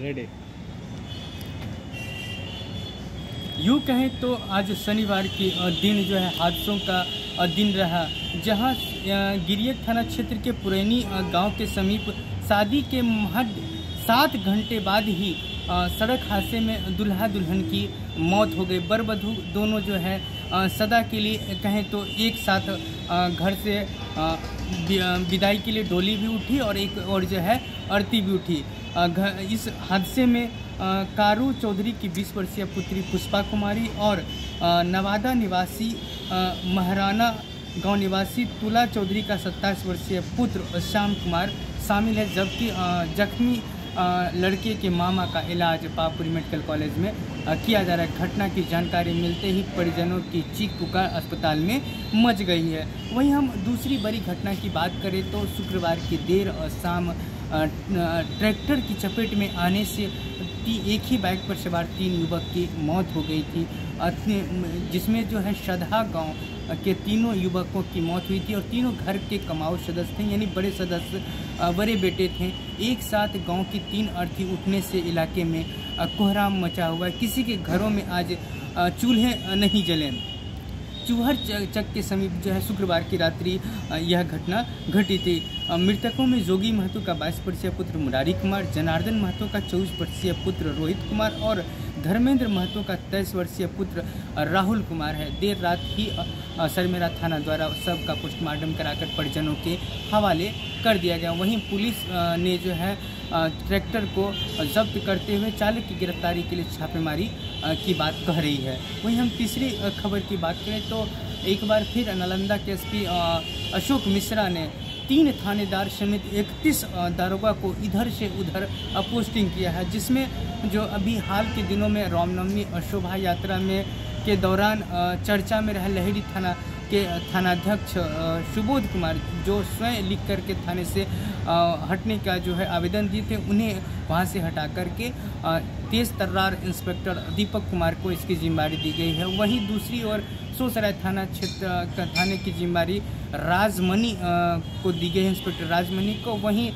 Ready यूँ कहें तो आज शनिवार के दिन जो है, हादसों का दिन रहा। जहाँ गिरियक थाना क्षेत्र के पुरैनी गाँव के समीप शादी के महज सात घंटे बाद ही सड़क हादसे में दुल्हा दुल्हन की मौत हो गई। बर वधू दोनों जो है सदा के लिए, कहें तो एक साथ घर से विदाई के लिए डोली भी उठी और एक और जो है, आरती भी उठी। इस हादसे में कारू चौधरी की 20 वर्षीय पुत्री पुष्पा कुमारी और नवादा निवासी महाराना गाँव निवासी तुला चौधरी का 27 वर्षीय पुत्र श्याम कुमार शामिल है, जबकि जख्मी लड़के के मामा का इलाज पापुरी मेडिकल कॉलेज में किया जा रहा है। घटना की जानकारी मिलते ही परिजनों की चीख पुकार अस्पताल में मच गई है। वहीं हम दूसरी बड़ी घटना की बात करें तो शुक्रवार की देर और शाम ट्रैक्टर की चपेट में आने से एक ही बाइक पर सवार तीन युवक की मौत हो गई थी। जिसमें जो है शदहा गाँव के तीनों युवकों की मौत हुई थी और तीनों घर के कमाऊ सदस्य थे, यानी बड़े सदस्य बड़े बेटे थे। एक साथ गाँव की तीन अर्थी उठने से इलाके में कोहराम मचा हुआ है। किसी के घरों में आज चूल्हे नहीं जले। चूहर चक के समीप जो है शुक्रवार की रात्रि यह घटना घटी थी। मृतकों में जोगी महतो का 22 वर्षीय पुत्र मुरारी कुमार, जनार्दन महतो का 24 वर्षीय पुत्र रोहित कुमार और धर्मेंद्र महतो का 23 वर्षीय पुत्र राहुल कुमार है। देर रात ही सरमेरा थाना द्वारा सबका पोस्टमार्टम कराकर परिजनों के हवाले कर दिया गया। वहीं पुलिस ने जो है ट्रैक्टर को जब्त करते हुए चालक की गिरफ्तारी के लिए छापेमारी की बात कह रही है। वहीं हम तीसरी खबर की बात करें तो एक बार फिर नालंदा के एसपी अशोक मिश्रा ने तीन थानेदार समेत 31 अ, दारोगा को इधर से उधर पोस्टिंग किया है जिसमें जो अभी हाल के दिनों में रामनवमी शोभा यात्रा में के दौरान चर्चा में रहा लहरी थाना के थानाध्यक्ष सुबोध कुमार जो स्वयं लिख करके थाने से हटने का जो है आवेदन दिए थे उन्हें वहाँ से हटा करके तेज तर्रार इंस्पेक्टर दीपक कुमार को इसकी ज़िम्मेदारी दी गई है। वहीं दूसरी ओर सोसराय थाना क्षेत्र का थाने की ज़िम्मेदारी राजमणि को दी गई है। इंस्पेक्टर राजमणि को वहीं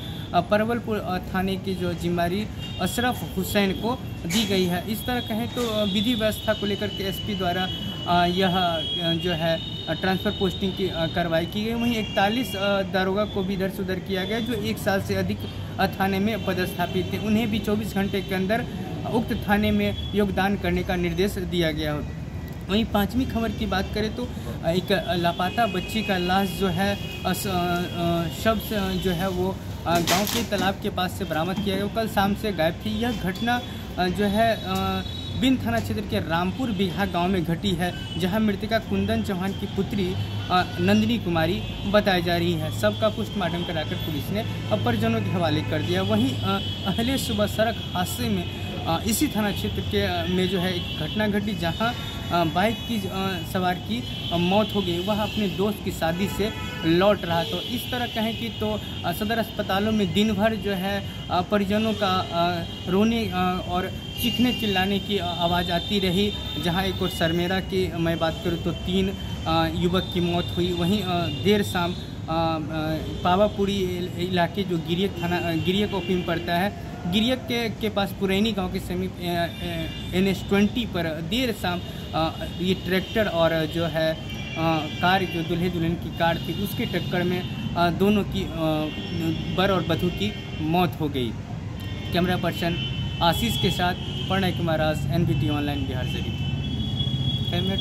परवलपुर थाने की जो ज़िम्मेदारी अशरफ हुसैन को दी गई है। इस तरह कहें तो विधि व्यवस्था को लेकर के एसपी द्वारा यह जो है ट्रांसफ़र पोस्टिंग की कार्रवाई की गई। वहीं इकतालीस दारोगा को भी इधर से उधर किया गया, जो एक साल से अधिक थाने में पदस्थापित थे। उन्हें भी 24 घंटे के अंदर उक्त थाने में योगदान करने का निर्देश दिया गया है। वहीं पांचवी खबर की बात करें तो एक लापता बच्ची का लाश जो है शव जो है वो गाँव के तालाब के पास से बरामद किया गया। कल शाम से गायब थी। यह घटना जो है बिन थाना क्षेत्र के रामपुर बिघा गाँव में घटी है जहाँ मृतका कुंदन चौहान की पुत्री नंदिनी कुमारी बताई जा रही है। सबका पोस्टमार्टम कराकर पुलिस ने अ, परिजनों के हवाले कर दिया। वहीं अहले सुबह सड़क हादसे में इसी थाना क्षेत्र के में जो है एक घटना घटी जहाँ बाइक की सवार की मौत हो गई। वह अपने दोस्त की शादी से लौट रहा। तो इस तरह कहें कि तो सदर अस्पतालों में दिन भर जो है परिजनों का रोने और चीखने चिल्लाने की आवाज़ आती रही। जहाँ एक और सरमेरा की, मैं बात करूँ तो तीन युवक की मौत हुई। वहीं देर शाम पावापुरी इलाके जो गिरियक थाना गिरियक में पड़ता है। गिरियक के के पास पुरैनी गाँव के समीप एन एस ट्वेंटी पर देर शाम ये ट्रैक्टर और जो है अ, कार जो दुल्हे दुल्हन की कार थी उसके टक्कर में अ, दोनों की अ, बर और बधू की मौत हो गई। कैमरा पर्सन आशीष के साथ प्रणय कुमार राज एन ऑनलाइन बिहार से। कैमरा